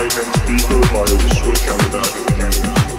I Lightning the my whistle, Canada, Canada.